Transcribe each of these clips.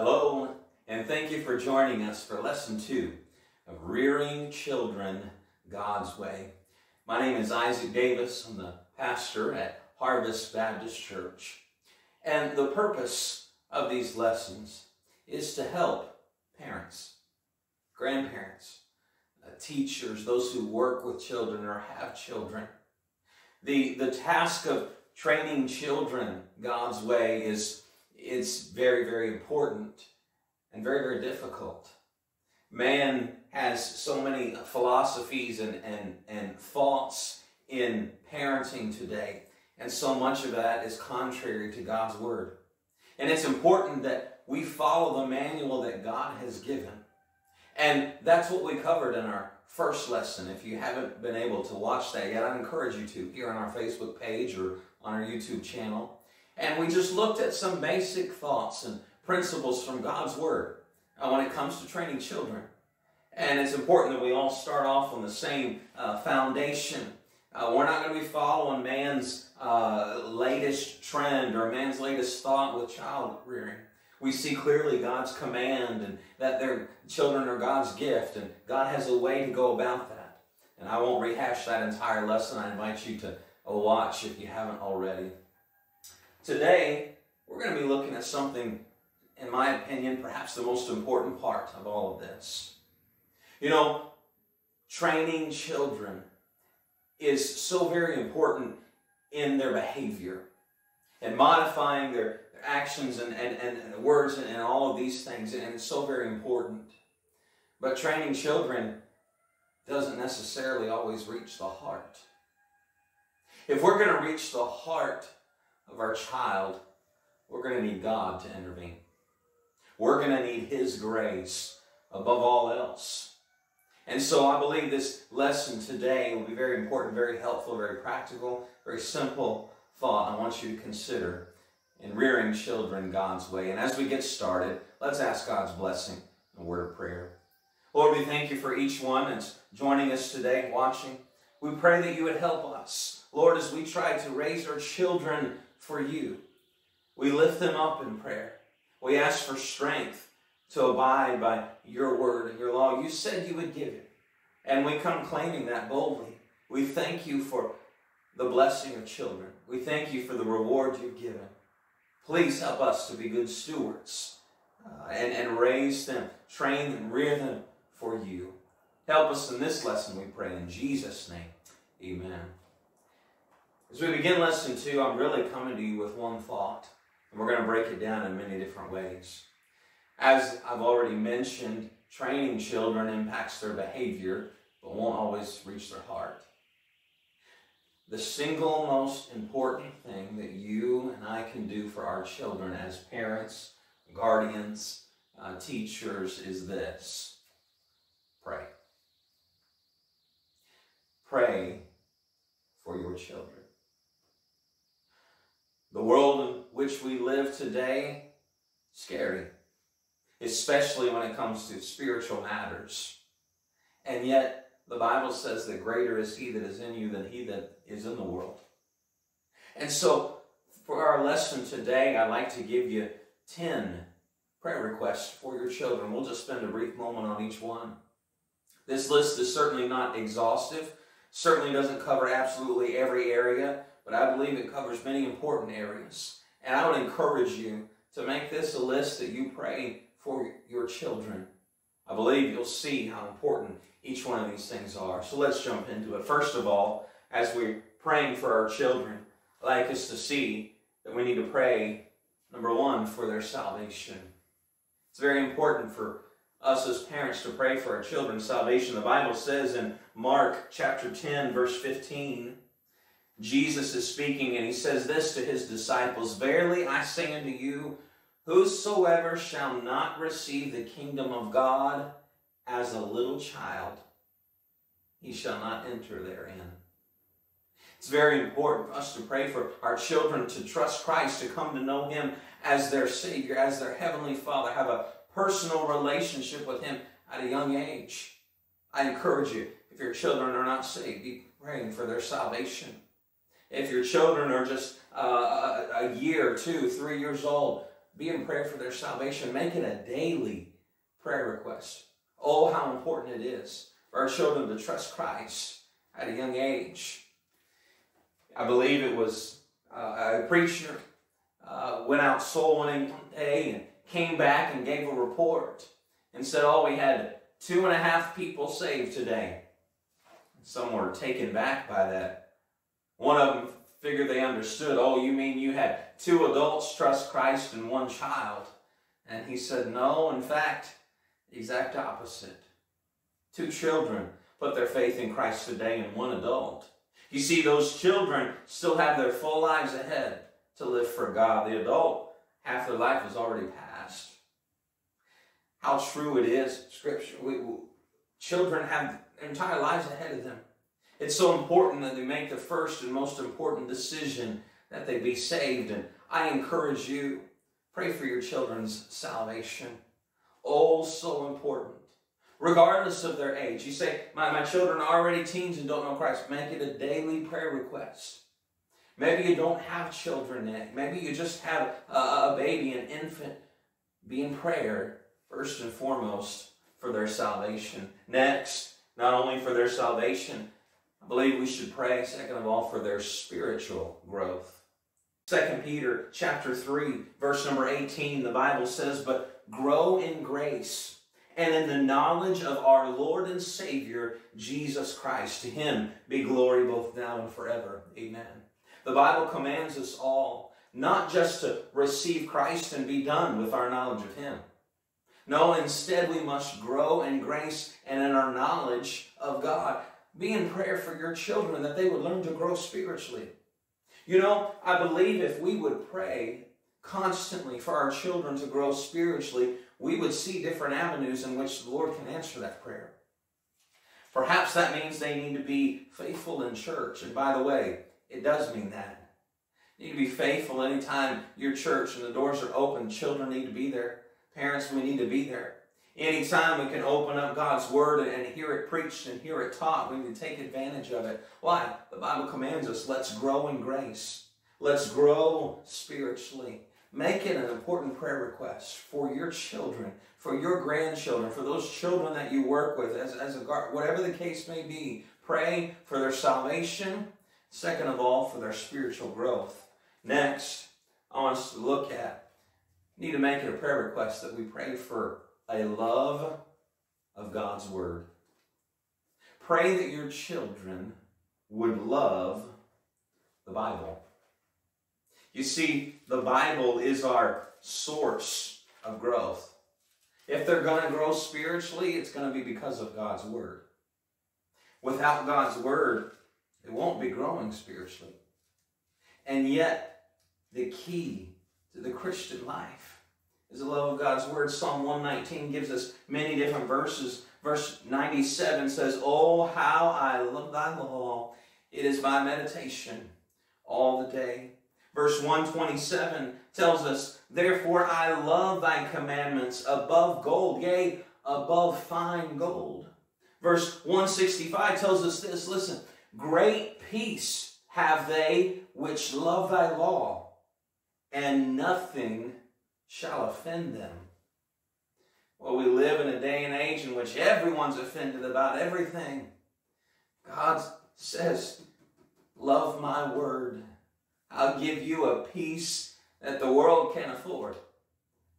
Hello, and thank you for joining us for lesson two of Rearing Children God's Way. My name is Isaac Davis. I'm the pastor at Harvest Baptist Church. And the purpose of these lessons is to help parents, grandparents, teachers, those who work with children or have children. The, the task of training children God's way is it's very, very important and very, very difficult. Man has so many philosophies and, and, and thoughts in parenting today, and so much of that is contrary to God's Word. And it's important that we follow the manual that God has given. And that's what we covered in our first lesson. If you haven't been able to watch that yet, I encourage you to here on our Facebook page or on our YouTube channel. And we just looked at some basic thoughts and principles from God's Word uh, when it comes to training children. And it's important that we all start off on the same uh, foundation. Uh, we're not going to be following man's uh, latest trend or man's latest thought with child rearing. We see clearly God's command and that their children are God's gift, and God has a way to go about that. And I won't rehash that entire lesson. I invite you to watch if you haven't already. Today, we're going to be looking at something, in my opinion, perhaps the most important part of all of this. You know, training children is so very important in their behavior and modifying their, their actions and, and, and, the words and, and all of these things, and it's so very important. But training children doesn't necessarily always reach the heart. If we're going to reach the heart of our child, we're going to need God to intervene. We're going to need His grace above all else. And so I believe this lesson today will be very important, very helpful, very practical, very simple thought I want you to consider in rearing children God's way. And as we get started, let's ask God's blessing and word of prayer. Lord, we thank you for each one that's joining us today, watching. We pray that you would help us. Lord, as we try to raise our children for you. We lift them up in prayer. We ask for strength to abide by your word and your law. You said you would give it. And we come claiming that boldly. We thank you for the blessing of children. We thank you for the reward you've given. Please help us to be good stewards uh, and, and raise them, train them, rear them for you. Help us in this lesson, we pray. In Jesus' name, amen. As we begin lesson two, I'm really coming to you with one thought, and we're going to break it down in many different ways. As I've already mentioned, training children impacts their behavior, but won't always reach their heart. The single most important thing that you and I can do for our children as parents, guardians, uh, teachers is this pray. Pray for your children. The world in which we live today, scary, especially when it comes to spiritual matters. And yet, the Bible says that greater is he that is in you than he that is in the world. And so, for our lesson today, I'd like to give you 10 prayer requests for your children. We'll just spend a brief moment on each one. This list is certainly not exhaustive, certainly doesn't cover absolutely every area, but I believe it covers many important areas. And I would encourage you to make this a list that you pray for your children. I believe you'll see how important each one of these things are. So let's jump into it. First of all, as we're praying for our children, I'd like us to see that we need to pray, number one, for their salvation. It's very important for us as parents to pray for our children's salvation. The Bible says in Mark chapter 10, verse 15, Jesus is speaking and he says this to his disciples Verily I say unto you, whosoever shall not receive the kingdom of God as a little child, he shall not enter therein. It's very important for us to pray for our children to trust Christ, to come to know Him as their Savior, as their Heavenly Father, have a personal relationship with Him at a young age. I encourage you, if your children are not saved, be praying for their salvation. If your children are just uh, a year, two, three years old, be in prayer for their salvation. Make it a daily prayer request. Oh, how important it is for our children to trust Christ at a young age. I believe it was uh, a preacher uh, went out soul winning one day and came back and gave a report and said, Oh, we had two and a half people saved today. Some were taken back by that. One of them figured they understood. Oh, you mean you had two adults trust Christ and one child? And he said, No, in fact, the exact opposite. Two children put their faith in Christ today and one adult. You see, those children still have their full lives ahead to live for God. The adult, half their life has already passed. How true it is, Scripture. We, children have entire lives ahead of them. It's so important that they make the first and most important decision that they be saved. And I encourage you, pray for your children's salvation. Oh, so important. Regardless of their age. You say, my, my children are already teens and don't know Christ. Make it a daily prayer request. Maybe you don't have children yet. Maybe you just have a, a baby, an infant. Be in prayer, first and foremost, for their salvation. Next, not only for their salvation, I believe we should pray, second of all, for their spiritual growth. Second Peter chapter 3, verse number 18, the Bible says, But grow in grace and in the knowledge of our Lord and Savior, Jesus Christ. To him be glory both now and forever. Amen. The Bible commands us all not just to receive Christ and be done with our knowledge of him. No, instead we must grow in grace and in our knowledge of God. Be in prayer for your children that they would learn to grow spiritually. You know, I believe if we would pray constantly for our children to grow spiritually, we would see different avenues in which the Lord can answer that prayer. Perhaps that means they need to be faithful in church. And by the way, it does mean that. You need to be faithful anytime your church and the doors are open. Children need to be there. Parents, we need to be there. Anytime we can open up God's Word and hear it preached and hear it taught, we need to take advantage of it. Why? The Bible commands us, let's grow in grace. Let's grow spiritually. Make it an important prayer request for your children, for your grandchildren, for those children that you work with as, as a guard, whatever the case may be. Pray for their salvation. Second of all, for their spiritual growth. Next, I want us to look at need to make it a prayer request that we pray for a love of God's Word. Pray that your children would love the Bible. You see, the Bible is our source of growth. If they're going to grow spiritually, it's going to be because of God's Word. Without God's Word, it won't be growing spiritually. And yet, the key to the Christian life is the love of God's Word. Psalm 119 gives us many different verses. Verse 97 says, Oh, how I love thy law. It is my meditation all the day. Verse 127 tells us, Therefore I love thy commandments above gold, yea, above fine gold. Verse 165 tells us this listen, Great peace have they which love thy law, and nothing shall offend them. Well, we live in a day and age in which everyone's offended about everything. God says, Love my word. I'll give you a peace that the world can't afford,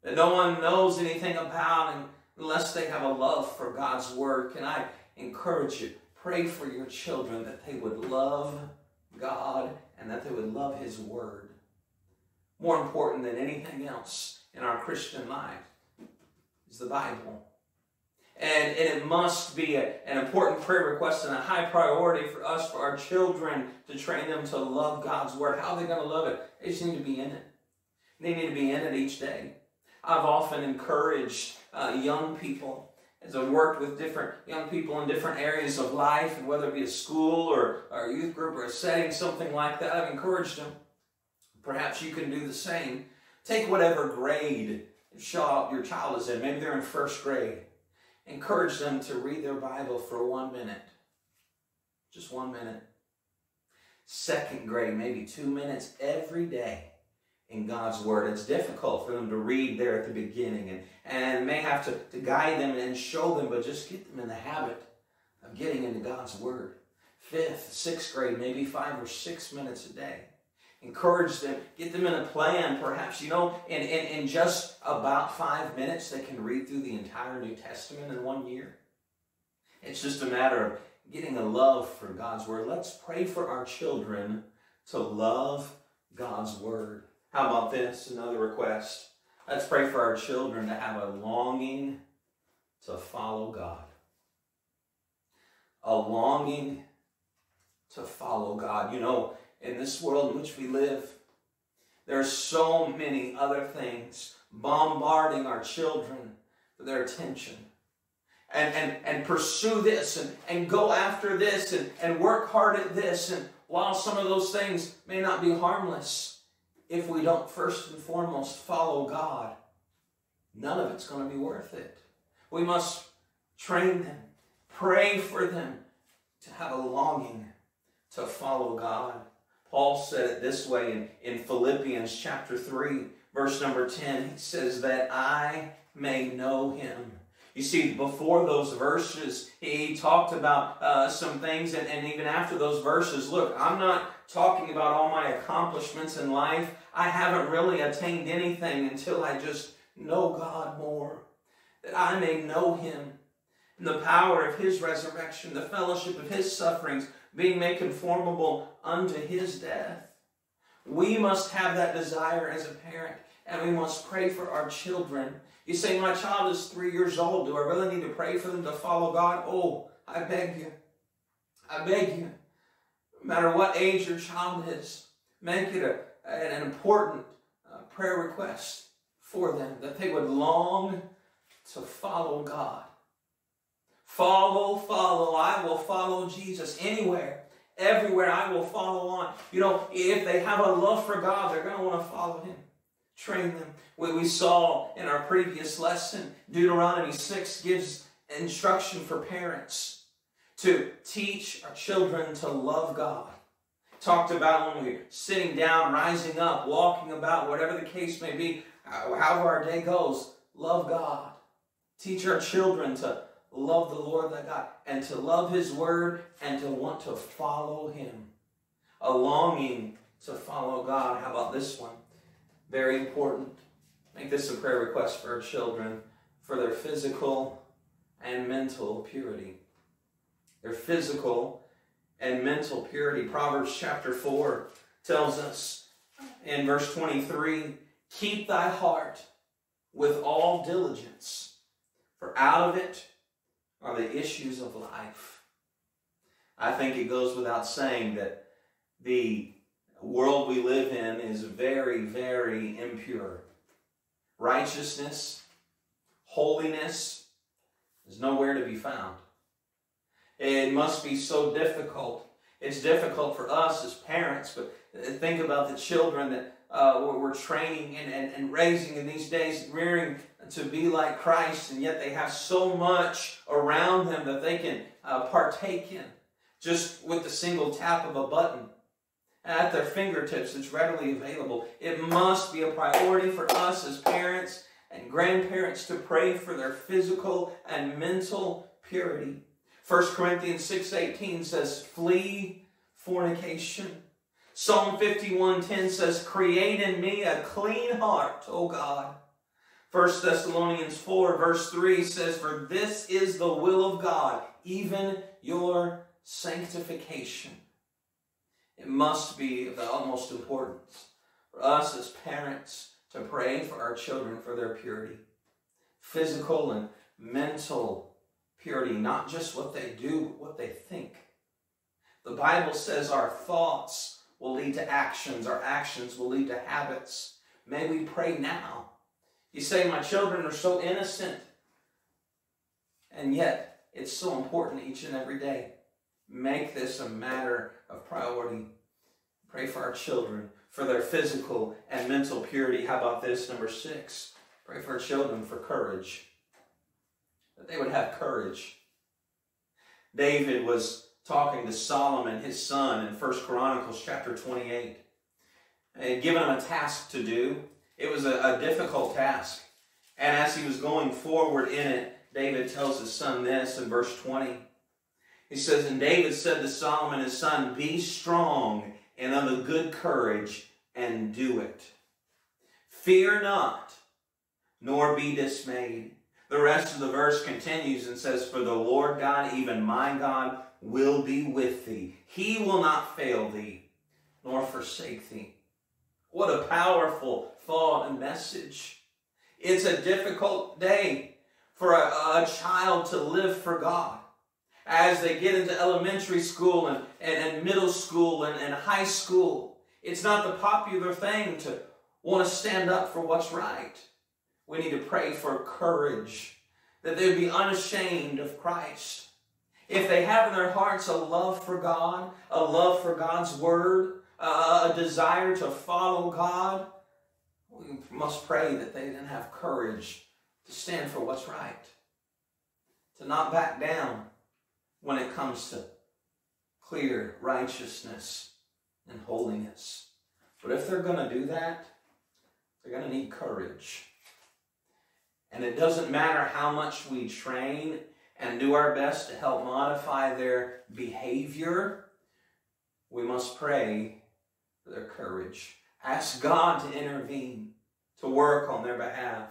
that no one knows anything about unless they have a love for God's word. Can I encourage you? Pray for your children that they would love God and that they would love His Word. More important than anything else in our Christian life is the Bible. And, and it must be a, an important prayer request and a high priority for us, for our children, to train them to love God's Word. How are they going to love it? They just need to be in it. They need to be in it each day. I've often encouraged uh, young people as I've worked with different young people in different areas of life, and whether it be a school or, or a youth group or a setting, something like that, I've encouraged them. Perhaps you can do the same. Take whatever grade your child is in. Maybe they're in first grade. Encourage them to read their Bible for one minute. Just one minute. Second grade, maybe two minutes every day. in God's Word. It's difficult for them to read there at the beginning and, and may have to, to guide them and show them, but just get them in the habit of getting into God's Word. Fifth, sixth grade, maybe five or six minutes a day. Encourage them, get them in a plan, perhaps. You know, in, in, in just about five minutes, they can read through the entire New Testament in one year. It's just a matter of getting a love for God's Word. Let's pray for our children to love God's Word. How about this? Another request. Let's pray for our children to have a longing to follow God. A longing to follow God. You know, in this world in which we live, there are so many other things bombarding our children for their attention. And, and, and pursue this and, and go after this and, and work hard at this. And while some of those things may not be harmless, if we don't first and foremost follow God, none of it's going to be worth it. We must train them, pray for them to have a longing to follow God. Paul said it this way in, in Philippians chapter 3, verse number 10. He says, That I may know him. You see, before those verses, he talked about uh, some things, and, and even after those verses, look, I'm not talking about all my accomplishments in life. I haven't really attained anything until I just know God more, that I may know him and the power of his resurrection, the fellowship of his sufferings, being made conformable unto his death. We must have that desire as a parent, and we must pray for our children. You say, My child is three years old. Do I really need to pray for them to follow God? Oh, I beg you. I beg you. No matter what age your child is, make it a, an important uh, prayer request for them that they would long to follow God. Follow, follow. I will follow Jesus anywhere, everywhere. I will follow on. You know, if they have a love for God, they're going to want to follow Him. Train them. What we saw in our previous lesson, Deuteronomy 6 gives instruction for parents to teach our children to love God. Talked about when we're sitting down, rising up, walking about, whatever the case may be, however our day goes, love God. Teach our children to love the Lord thy God and to love his word and to want to follow him. A longing to follow God. How about this one? Very important. Make this a prayer request for our children for their physical and mental purity. Their physical and mental purity. Proverbs chapter 4 tells us in verse 23 Keep thy heart with all diligence, for out of it are the issues of life. I think it goes without saying that the world we live in is very, very impure. Righteousness, holiness is nowhere to be found. It must be so difficult. It's difficult for us as parents, but think about the children that uh, we're training and, and, and raising in these days, rearing to be like Christ, and yet they have so much around them that they can uh, partake in just with the single tap of a button. At their fingertips, it's readily available. It must be a priority for us as parents and grandparents to pray for their physical and mental purity. 1 Corinthians 6.18 says, Flee fornication. Psalm 51.10 says, Create in me a clean heart, O God. 1 Thessalonians 4, verse 3 says, For this is the will of God, even your sanctification. It must be of the utmost importance for us as parents to pray for our children for their purity. Physical and mental purity, not just what they do, but what they think. The Bible says our thoughts will lead to actions, our actions will lead to habits. May we pray now you say, My children are so innocent. And yet, it's so important each and every day. Make this a matter of priority. Pray for our children, for their physical and mental purity. How about this? Number six, pray for our children for courage. That they would have courage. David was talking to Solomon, his son, in 1 Chronicles chapter 28. and given him a task to do. It was a, a difficult task. And as he was going forward in it, David tells his son this in verse 20. He says, And David said to Solomon his son, Be strong and of a good courage, and do it. Fear not, nor be dismayed. The rest of the verse continues and says, For the Lord God, even my God, will be with thee. He will not fail thee, nor forsake thee. What a powerful thought and message. It's a difficult day for a, a child to live for God. As they get into elementary school and, and, and middle school and, and high school, it's not the popular thing to want to stand up for what's right. We need to pray for courage, that they would be unashamed of Christ. If they have in their hearts a love for God, a love for God's Word, a desire to follow God, we must pray that they then have courage to stand for what's right, to not back down when it comes to clear righteousness and holiness. But if they're going to do that, they're going to need courage. And it doesn't matter how much we train and do our best to help modify their behavior, we must pray for their courage. Ask God to intervene, to work on their behalf,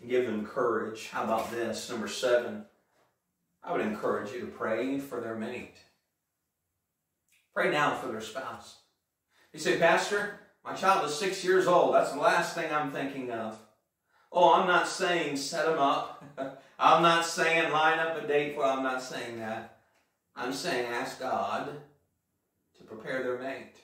and give them courage. How about this? Number seven, I would encourage you to pray for their mate. Pray now for their spouse. You say, Pastor, my child is six years old. That's the last thing I'm thinking of. Oh, I'm not saying set them up. I'm not saying line up a date for I'm not saying that. I'm saying ask God to prepare their mate.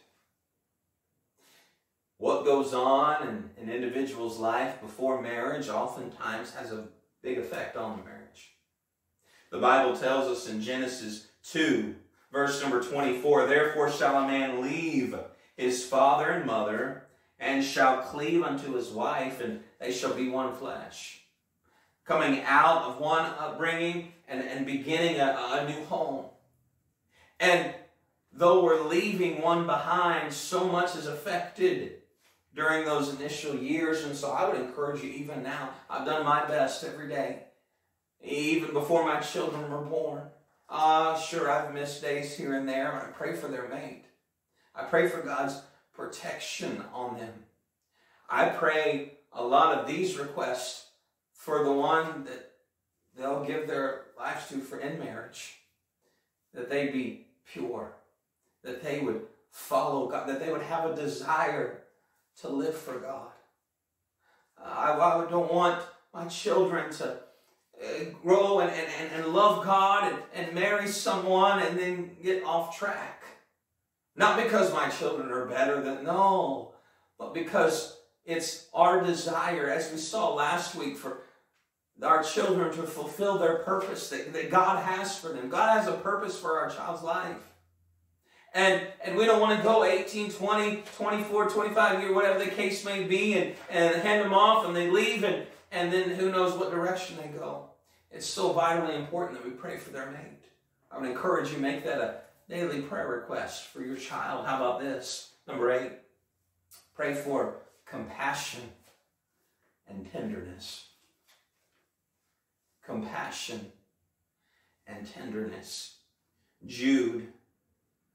What goes on in an individual's life before marriage oftentimes has a big effect on the marriage. The Bible tells us in Genesis 2, verse number 24, Therefore shall a man leave his father and mother, and shall cleave unto his wife, and they shall be one flesh. Coming out of one upbringing and, and beginning a, a new home. And though we're leaving one behind, so much is affected during those initial years. And so I would encourage you, even now, I've done my best every day, even before my children were born. Ah, uh, sure, I've missed days here and there, I pray for their mate. I pray for God's protection on them. I pray a lot of these requests for the one that they'll give their lives to for in marriage, that they be pure, that they would follow God, that they would have a desire to live for God. I, I don't want my children to uh, grow and, and, and love God and, and marry someone and then get off track. Not because my children are better than, no, but because it's our desire, as we saw last week, for our children to fulfill their purpose that, that God has for them. God has a purpose for our child's life. And, and we don't want to go 18, 20, 24, 25 years, whatever the case may be, and, and hand them off and they leave, and, and then who knows what direction they go. It's so vitally important that we pray for their mate. I would encourage you make that a daily prayer request for your child. How about this? Number eight, pray for compassion and tenderness. Compassion and tenderness. Jude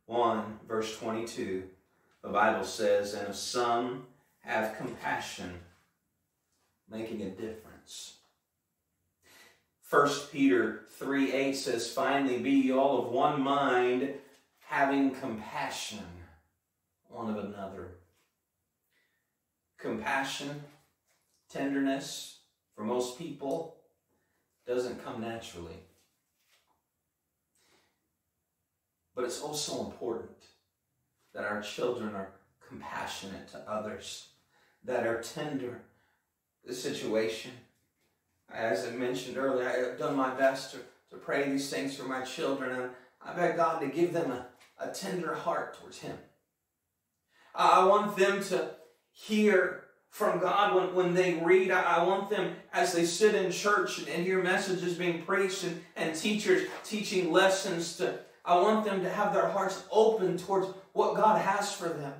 1, verse 22, the Bible says, And if some have compassion, making a difference. 1 Peter 3 8 says, Finally, be ye all of one mind, having compassion one of another. Compassion, tenderness, for most people, doesn't come naturally. But it's also important that our children are compassionate to others, that are tender the situation. As I mentioned earlier, I have done my best to, to pray these things for my children, and I beg God to give them a, a tender heart towards Him. I want them to hear from God when, when they read. I, want them, as they sit in church and, and hear messages being preached and, and teachers teaching lessons, to I want them to have their hearts open towards what God has for them.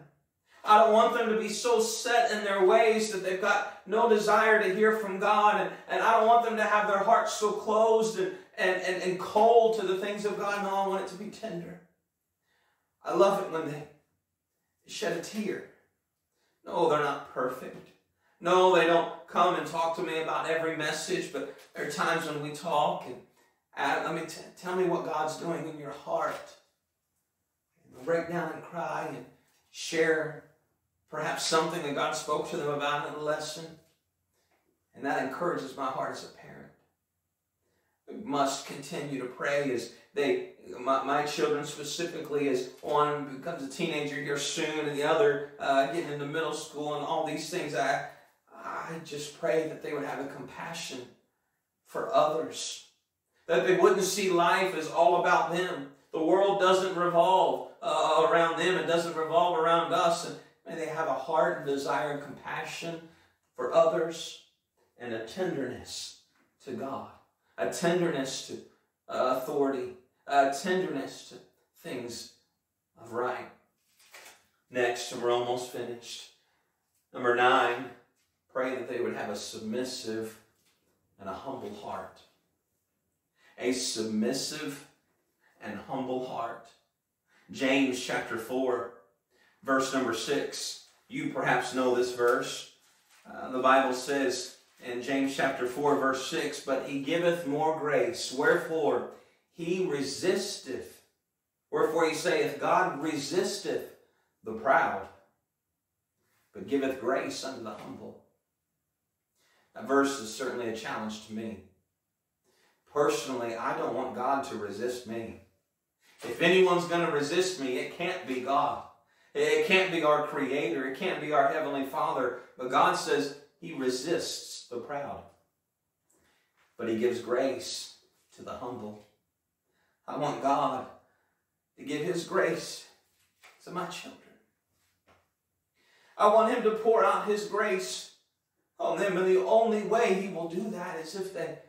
I don't want them to be so set in their ways that they've got no desire to hear from God. And, and I don't want them to have their hearts so closed and, and, and, and cold to the things of God. No, I want it to be tender. I love it when they shed a tear. No, they're not perfect. No, they don't come and talk to me about every message, but there are times when we talk and add, let me t- tell me what God's doing in your heart. Break down and cry and share perhaps something that God spoke to them about in a lesson. And that encourages my heart as a parent. Must continue to pray as they, my, my children specifically, as one becomes a teenager here soon and the other uh, getting into middle school and all these things. I, I just pray that they would have a compassion for others. That they wouldn't see life as all about them. The world doesn't revolve uh, around them, it doesn't revolve around us. And may they have a heart and desire and compassion for others and a tenderness to God, a tenderness to authority, a tenderness to things of right. Next, and we're almost finished. Number nine, pray that they would have a submissive and a humble heart. A submissive and humble heart. James chapter 4, verse number 6. You perhaps know this verse. Uh, the Bible says in James chapter 4, verse 6, But he giveth more grace. Wherefore he resisteth. Wherefore he saith, God resisteth the proud, but giveth grace unto the humble. That verse is certainly a challenge to me. Personally, I don't want God to resist me. If anyone's going to resist me, it can't be God. It can't be our Creator. It can't be our Heavenly Father. But God says He resists the proud. But He gives grace to the humble. I want God to give His grace to my children. I want Him to pour out His grace on them. And the only way He will do that is if they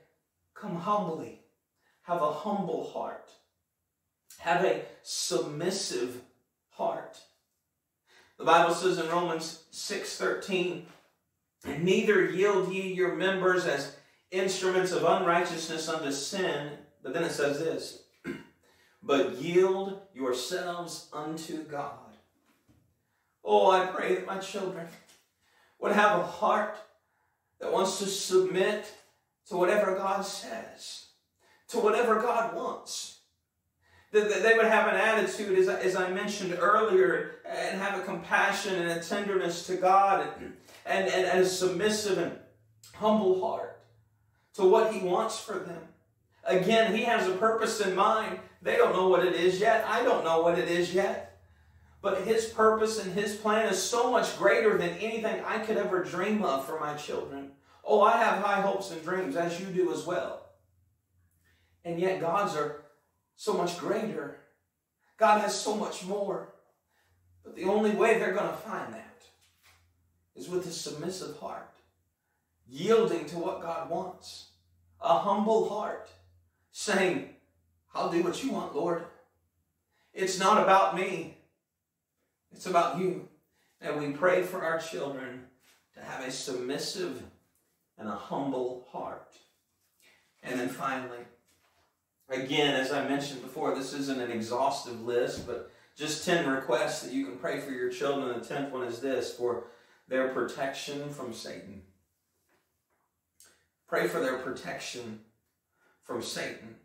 come humbly, have a humble heart, have a submissive heart. The Bible says in Romans 6:13, neither yield ye your members as instruments of unrighteousness unto sin, but then it says this, but yield yourselves unto God. Oh, I pray that my children would have a heart that wants to submit to whatever God says, to whatever God wants. That they would have an attitude, as I, as I mentioned earlier, and have a compassion and a tenderness to God and, and, and a submissive and humble heart to what He wants for them. Again, He has a purpose in mind. They don't know what it is yet. I don't know what it is yet. But His purpose and His plan is so much greater than anything I could ever dream of for my children. Oh, I have high hopes and dreams, as you do as well. And yet, God's are so much greater. God has so much more. But the only way they're going to find that is with a submissive heart, yielding to what God wants, a humble heart, saying, I'll do what you want, Lord. It's not about me, it's about you. And we pray for our children to have a submissive and a humble heart. And then finally, again, as I mentioned before, this isn't an exhaustive list, but just 10 requests that you can pray for your children. The 10th one is this for their protection from Satan. Pray for their protection from Satan.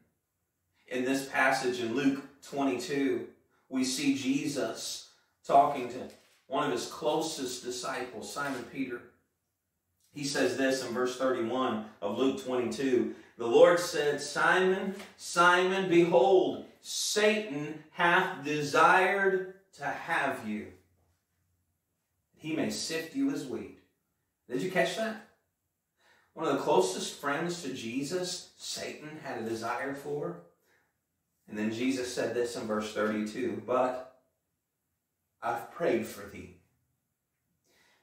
In this passage in Luke 22, we see Jesus talking to one of his closest disciples, Simon Peter. He says this in verse 31 of Luke 22 The Lord said, Simon, Simon, behold, Satan hath desired to have you. He may sift you as wheat. Did you catch that? One of the closest friends to Jesus, Satan had a desire for. And then Jesus said this in verse 32 But I've prayed for thee,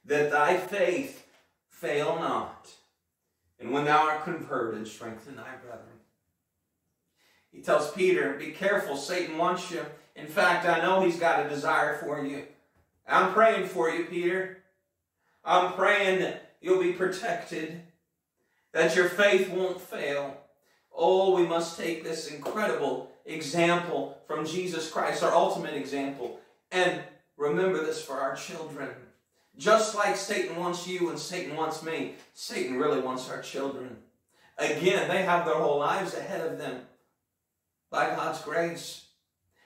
that thy faith fail not. And when thou art converted, strengthen thy brethren. He tells Peter, Be careful, Satan wants you. In fact, I know he's got a desire for you. I'm praying for you, Peter. I'm praying that you'll be protected, that your faith won't fail. Oh, we must take this incredible example from Jesus Christ, our ultimate example, and remember this for our children. Just like Satan wants you and Satan wants me, Satan really wants our children. Again, they have their whole lives ahead of them by God's grace.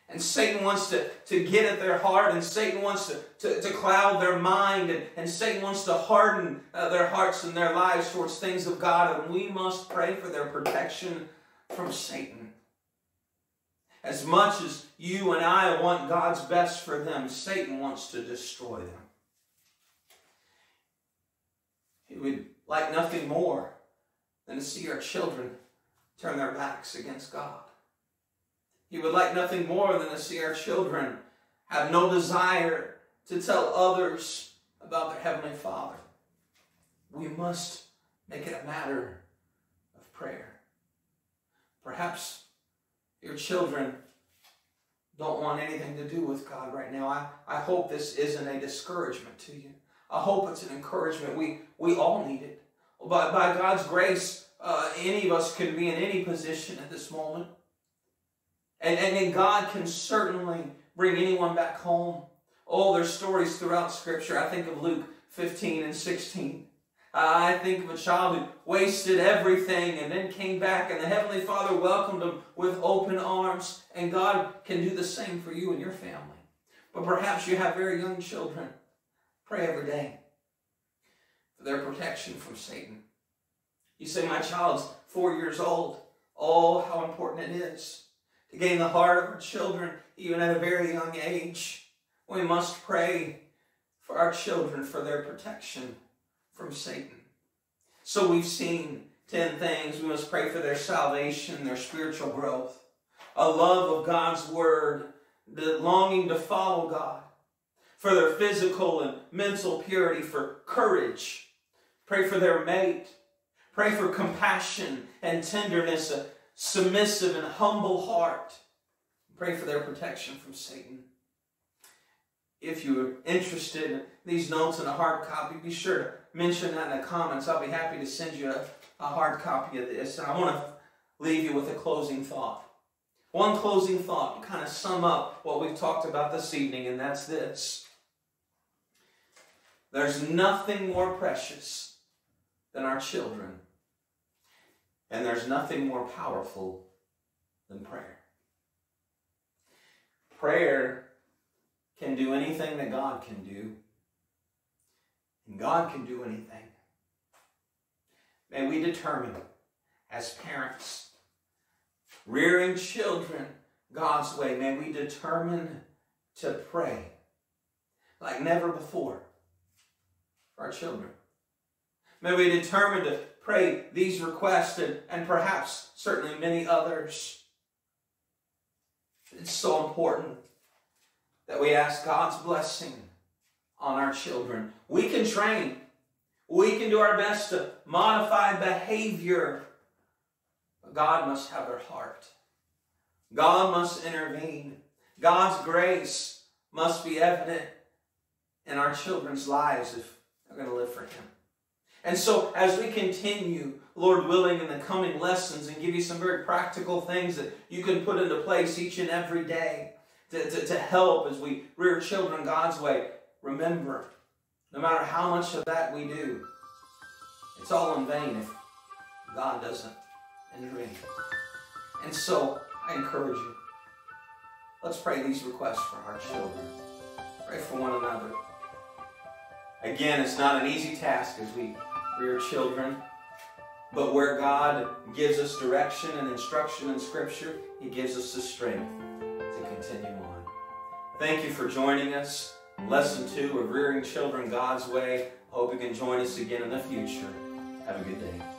And Satan wants to, to get at their heart, and Satan wants to, to, to cloud their mind, and, and Satan wants to harden uh, their hearts and their lives towards things of God. And we must pray for their protection from Satan. As much as you and I want God's best for them, Satan wants to destroy them. He would like nothing more than to see our children turn their backs against God. He would like nothing more than to see our children have no desire to tell others about their Heavenly Father. We must make it a matter of prayer. Perhaps your children don't want anything to do with God right now. I, I hope this isn't a discouragement to you. I hope it's an encouragement. We, we all need it. By, by God's grace, uh, any of us could be in any position at this moment. And, and, and God can certainly bring anyone back home. Oh, there's stories throughout Scripture. I think of Luke 15 and 16. I think of a child who wasted everything and then came back, and the Heavenly Father welcomed him with open arms. And God can do the same for you and your family. But perhaps you have very young children. Pray every day for their protection from Satan. You say, My child's four years old. Oh, how important it is gain the heart of our children, even at a very young age. We must pray for our children for their protection from Satan. So we've seen 10 things. We must pray for their salvation, their spiritual growth, a love of God's word, the longing to follow God, for their physical and mental purity, for courage. Pray for their mate. Pray for compassion and tenderness, a submissive and humble heart. Pray for their protection from Satan. If you're interested in these notes in a hard copy, be sure to mention that in the comments. I'll be happy to send you a, a hard copy of this. And I want to leave you with a closing thought. One closing thought to kind of sum up what we've talked about this evening, and that's this. There's nothing more precious than our children, and there's nothing more powerful than prayer. Prayer can do anything that God can do. And God can do anything. May we determine as parents, rearing children God's way, may we determine to pray like never before for our children. May we determine to pray these requests and, and perhaps certainly many others. It's so important that we ask God's blessing on our children. We can train. We can do our best to modify behavior. But God must have their heart. God must intervene. God's grace must be evident in our children's lives if they're going to live for Him. And so, as we continue, Lord willing, in the coming lessons and give you some very practical things that you can put into place each and every day to, to, to help as we rear children God's way, remember, no matter how much of that we do, it's all in vain if God doesn't intervene. And so I encourage you. Let's pray these requests for our children. Pray for one another. Again, it's not an easy task as we rear children, but where God gives us direction and instruction in Scripture, He gives us the strength to continue on. Thank you for joining us. Lesson two of Rearing Children God's Way. Hope you can join us again in the future. Have a good day.